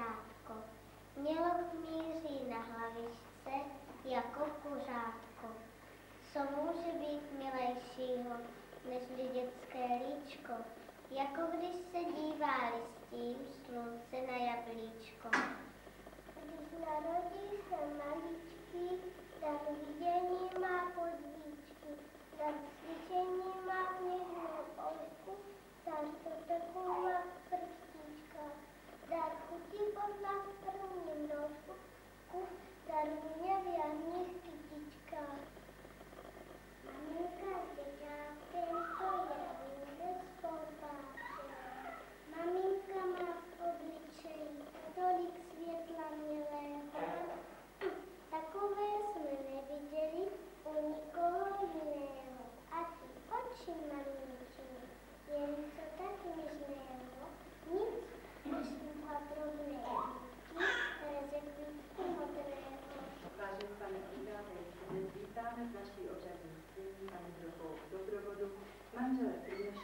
kuřátko. Mělo chmíří na hlavičce jako kuřátko. Co může být milejšího než dětské líčko? Jako když se dívá listím slunce na jablíčko. Když narodí se maličký, tak vidění má podvíčky, tak slyšení má dar mě v jarních kytičkách.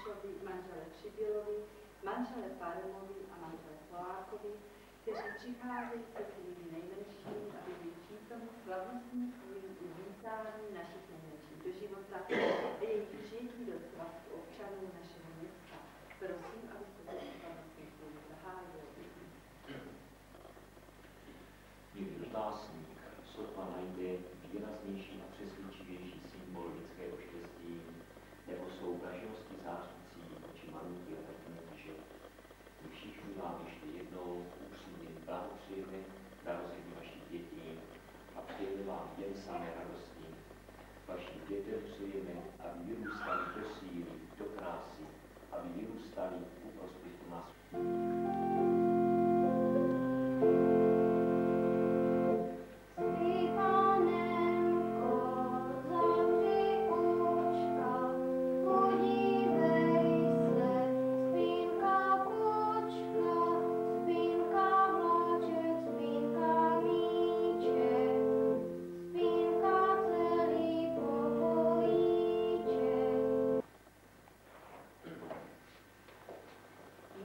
Klinešovi, manžele Přibylovi, manžele Paremovi a manžele Polákovi, kteří přicházejí se svými nejmenšími, aby byli přítomni slavnostní chvíli uvítání našich nejmenších do života a jejich přijetí do svazku občanů našeho města. Prosím, abyste se slavnostní chvíli zahájili. Milý otázník, sotva najde výraznější a přesvědčivější symbol lidského štěstí, Jerusalem.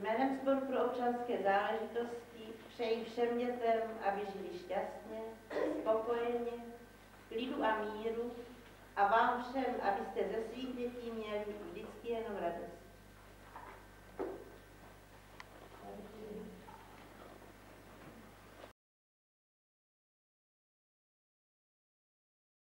Jménem Sboru pro občanské záležitosti přeji všem dětem, aby žili šťastně, spokojeně, klidu a míru. A vám všem, abyste ze svých dětí